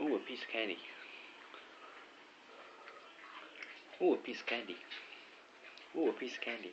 Ooh, a piece of candy. Ooh, a piece of candy. Ooh, a piece of candy.